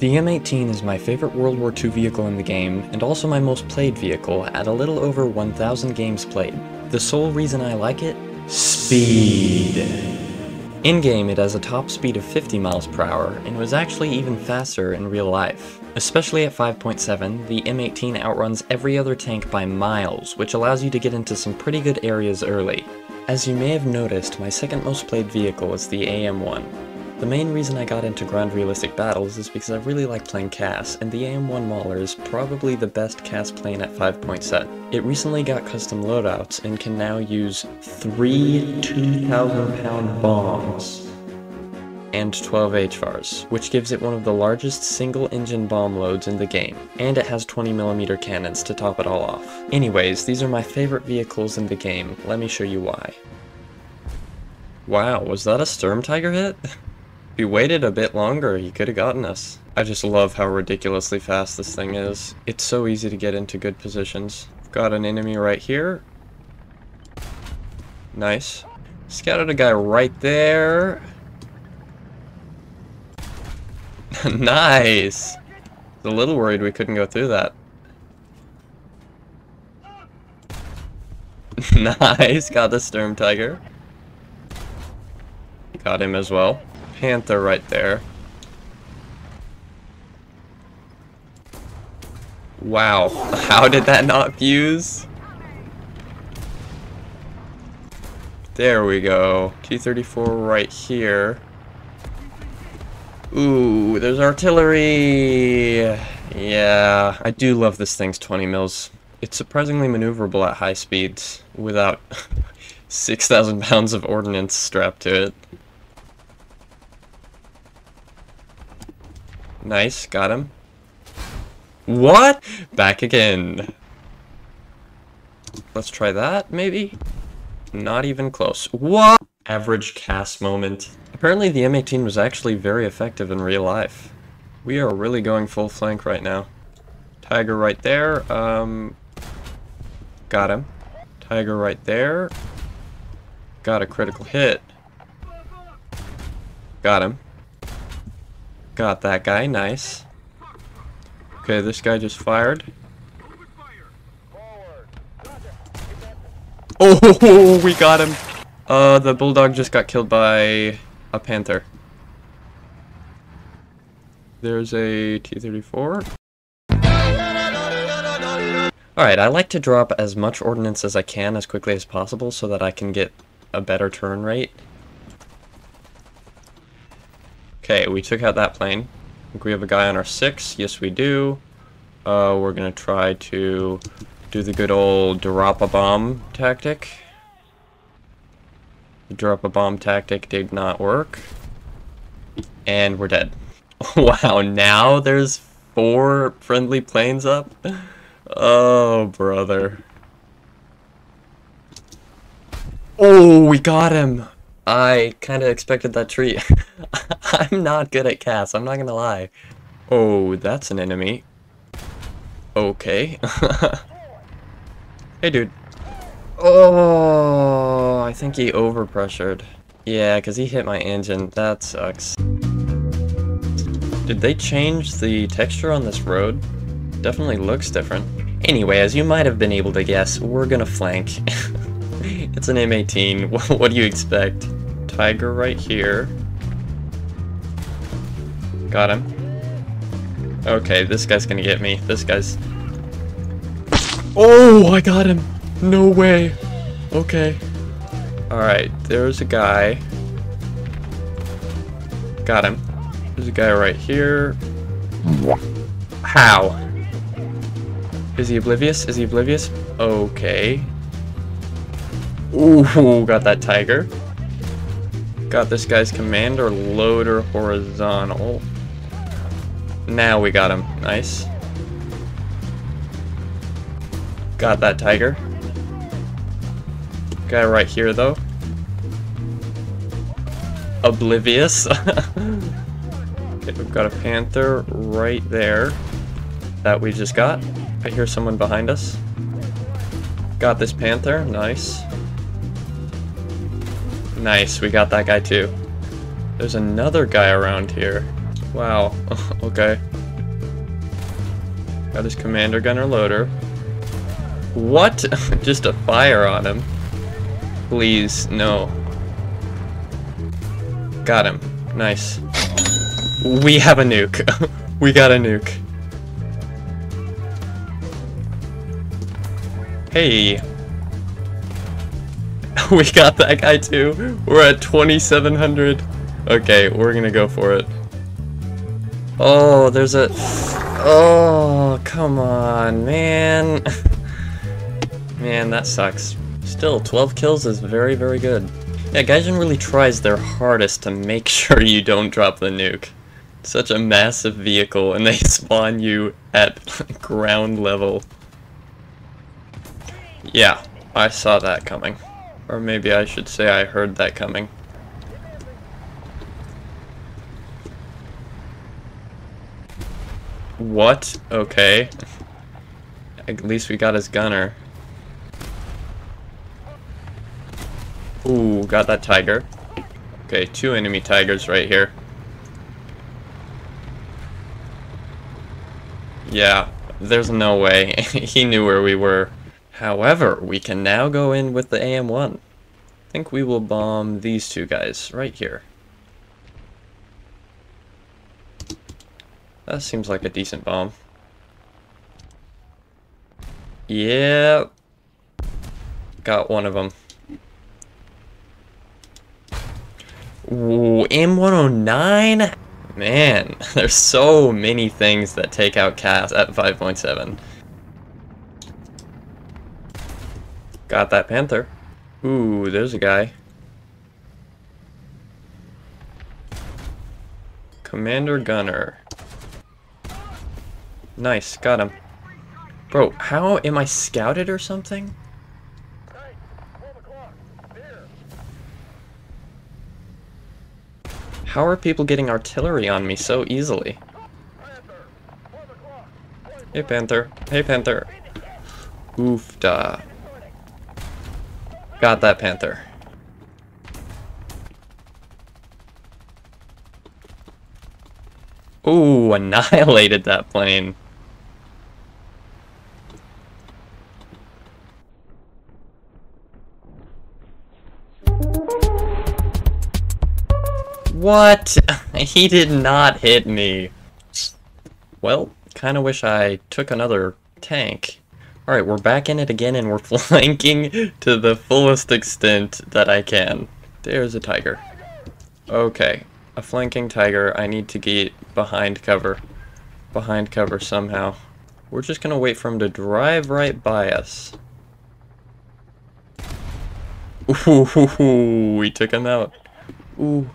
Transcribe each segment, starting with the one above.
The M18 is my favorite World War II vehicle in the game, and also my most played vehicle at a little over 1000 games played. The sole reason I like it? Speed! In-game it has a top speed of 50 miles per hour, and was actually even faster in real life. Especially at 5.7, the M18 outruns every other tank by miles, which allows you to get into some pretty good areas early. As you may have noticed, my second most played vehicle is the AM1. The main reason I got into ground realistic battles is because I really like playing CAS, and the AM1 Mauler is probably the best CAS plane at 5.7. It recently got custom loadouts and can now use three 2,000 pound bombs and 12 HVARs, which gives it one of the largest single-engine bomb loads in the game, and it has 20mm cannons to top it all off. Anyways, these are my favorite vehicles in the game, let me show you why. Wow, was that a Sturm Tiger hit? we waited a bit longer, he could have gotten us. I just love how ridiculously fast this thing is. It's so easy to get into good positions. Got an enemy right here. Nice. Scouted a guy right there. nice! a little worried we couldn't go through that. nice, got the Sturm Tiger. Got him as well panther right there. Wow, how did that not fuse? There we go. T-34 right here. Ooh, there's artillery! Yeah, I do love this thing's 20 mils. It's surprisingly maneuverable at high speeds without 6,000 pounds of ordnance strapped to it. Nice, got him. What? Back again. Let's try that, maybe? Not even close. What? Average CAS moment. Apparently the M18 was actually very effective in real life. We are really going full flank right now. Tiger right there. Um, got him. Tiger right there. Got a critical hit. Got him. Got that guy, nice. Okay, this guy just fired. Oh, we got him. Uh, the bulldog just got killed by a panther. There's a T-34. Alright, I like to drop as much ordnance as I can as quickly as possible so that I can get a better turn rate. Okay, we took out that plane. I think we have a guy on our six. Yes, we do. Uh, we're gonna try to do the good old drop a bomb tactic. The drop a bomb tactic did not work. And we're dead. wow, now there's four friendly planes up? Oh, brother. Oh, we got him! I kind of expected that tree. I'm not good at CAS, I'm not gonna lie. Oh, that's an enemy. Okay. hey, dude. Oh, I think he overpressured. Yeah, because he hit my engine. That sucks. Did they change the texture on this road? Definitely looks different. Anyway, as you might have been able to guess, we're gonna flank. it's an M18. what do you expect? Tiger right here. Got him. Okay, this guy's gonna get me. This guy's... Oh, I got him! No way! Okay. Alright, there's a guy. Got him. There's a guy right here. How? Is he oblivious? Is he oblivious? Okay. Ooh, got that tiger. Got this guy's commander loader horizontal. Now we got him. Nice. Got that tiger. Guy right here though. Oblivious. okay, we've got a panther right there that we just got. I hear someone behind us. Got this panther. Nice. Nice, we got that guy too. There's another guy around here. Wow, okay. Got his commander gunner loader. What? Just a fire on him. Please, no. Got him. Nice. We have a nuke. we got a nuke. Hey. we got that guy too. We're at 2700. Okay, we're gonna go for it. Oh, there's a... Oh, come on, man. man, that sucks. Still, 12 kills is very, very good. Yeah, Gaijin really tries their hardest to make sure you don't drop the nuke. Such a massive vehicle, and they spawn you at ground level. Yeah, I saw that coming. Or maybe I should say I heard that coming. What? Okay. At least we got his gunner. Ooh, got that tiger. Okay, two enemy tigers right here. Yeah, there's no way. he knew where we were. However, we can now go in with the AM-1. I think we will bomb these two guys right here. That seems like a decent bomb. Yeah. Got one of them. Ooh, M109? Man, there's so many things that take out CAS at 5.7. Got that Panther. Ooh, there's a guy. Commander Gunner. Nice, got him. Bro, how am I scouted or something? How are people getting artillery on me so easily? Hey Panther. Hey Panther. Oofda. Got that Panther. Ooh, annihilated that plane. What? he did not hit me. Well, kinda wish I took another tank. Alright, we're back in it again and we're flanking to the fullest extent that I can. There's a tiger. Okay, a flanking tiger. I need to get behind cover. Behind cover somehow. We're just gonna wait for him to drive right by us. Ooh, we took him out. Ooh.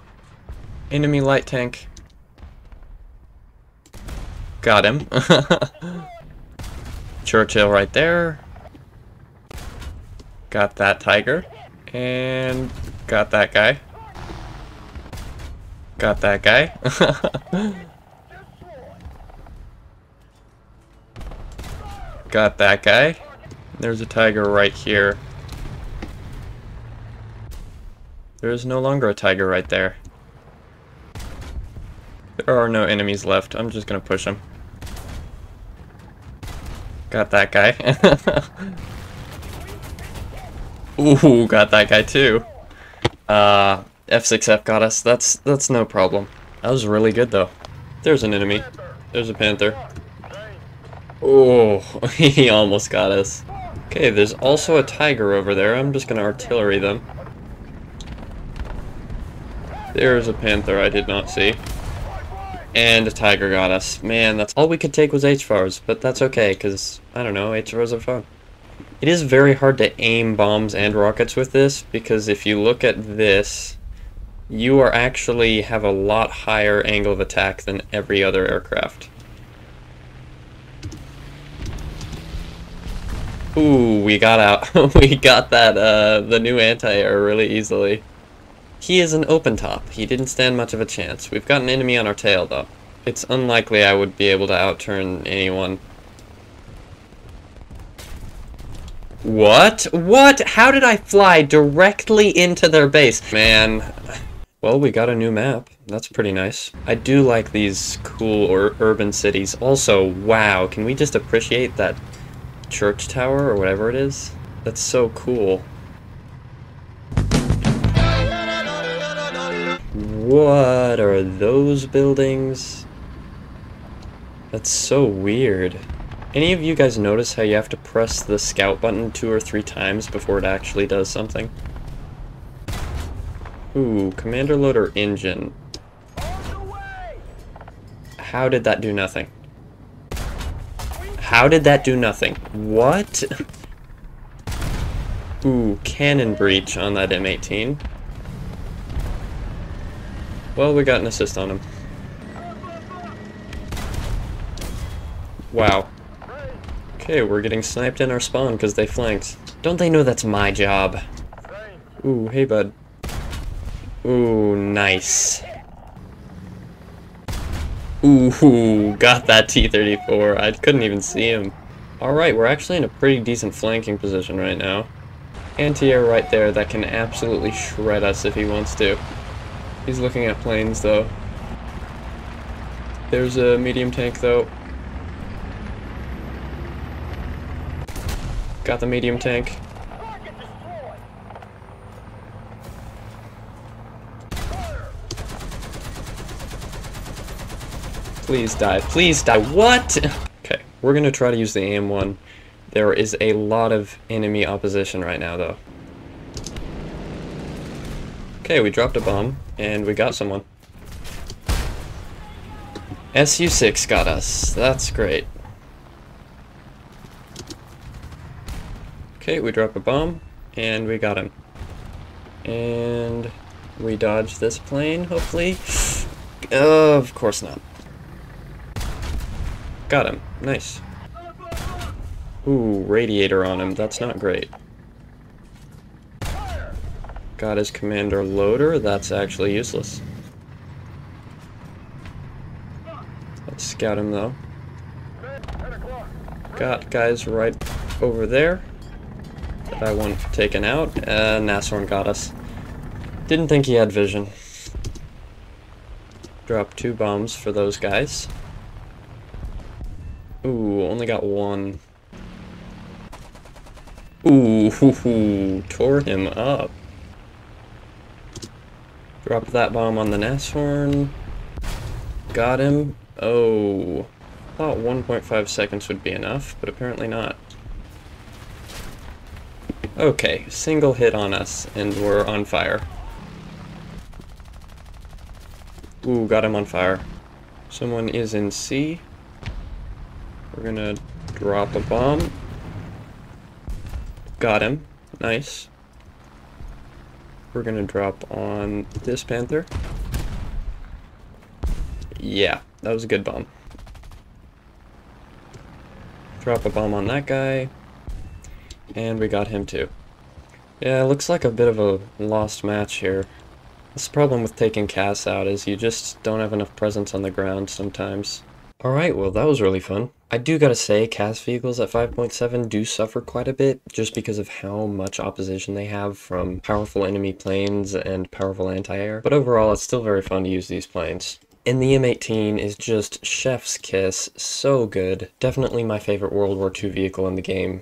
Enemy light tank. Got him. Churchill right there. Got that tiger. And got that guy. Got that guy. got that guy. There's a tiger right here. There's no longer a tiger right there. There are no enemies left. I'm just gonna push them. Got that guy. Ooh, got that guy too. Uh, F6F got us. That's that's no problem. That was really good though. There's an enemy. There's a panther. Oh, he almost got us. Okay, there's also a tiger over there. I'm just gonna artillery them. There's a panther I did not see. And a tiger got us. Man, that's all we could take was HVARs, but that's okay, because, I don't know, HVARs are fun. It is very hard to aim bombs and rockets with this, because if you look at this, you are actually have a lot higher angle of attack than every other aircraft. Ooh, we got out. we got that, uh, the new anti-air really easily. He is an open top. He didn't stand much of a chance. We've got an enemy on our tail, though. It's unlikely I would be able to outturn anyone. What? What? How did I fly directly into their base? Man. Well, we got a new map. That's pretty nice. I do like these cool or urban cities. Also, wow, can we just appreciate that church tower or whatever it is? That's so cool. What are those buildings? That's so weird. Any of you guys notice how you have to press the scout button two or three times before it actually does something? Ooh, commander loader engine. How did that do nothing? How did that do nothing? What? Ooh, cannon breech on that M18. Well, we got an assist on him. Wow. Okay, we're getting sniped in our spawn because they flanked. Don't they know that's my job? Ooh, hey bud. Ooh, nice. Ooh, got that T-34. I couldn't even see him. Alright, we're actually in a pretty decent flanking position right now. Anti-air right there that can absolutely shred us if he wants to. He's looking at planes, though. There's a medium tank, though. Got the medium tank. Please die. Please die. What? Okay, we're gonna try to use the AM1. There is a lot of enemy opposition right now, though. Okay, we dropped a bomb, and we got someone. SU-6 got us. That's great. Okay, we drop a bomb, and we got him. And we dodge this plane, hopefully. Uh, of course not. Got him. Nice. Ooh, radiator on him. That's not great. Got his commander loader. That's actually useless. Let's scout him, though. Got guys right over there that I want taken out. Uh, Nashorn got us. Didn't think he had vision. Drop two bombs for those guys. Ooh, only got one. Ooh, hoo, hoo, tore him up. Drop that bomb on the Nashorn. Got him. Oh, thought 1.5 seconds would be enough, but apparently not. Okay, single hit on us, and we're on fire. Ooh, got him on fire. Someone is in C. We're gonna drop a bomb. Got him. Nice. We're gonna drop on this Panther. Yeah, that was a good bomb. Drop a bomb on that guy. And we got him too. Yeah, it looks like a bit of a lost match here. The problem with taking CAS out is you just don't have enough presence on the ground sometimes. Alright, well that was really fun. I do gotta say, CAS vehicles at 5.7 do suffer quite a bit just because of how much opposition they have from powerful enemy planes and powerful anti-air, but overall it's still very fun to use these planes. And the M18 is just chef's kiss, so good. Definitely my favorite World War II vehicle in the game.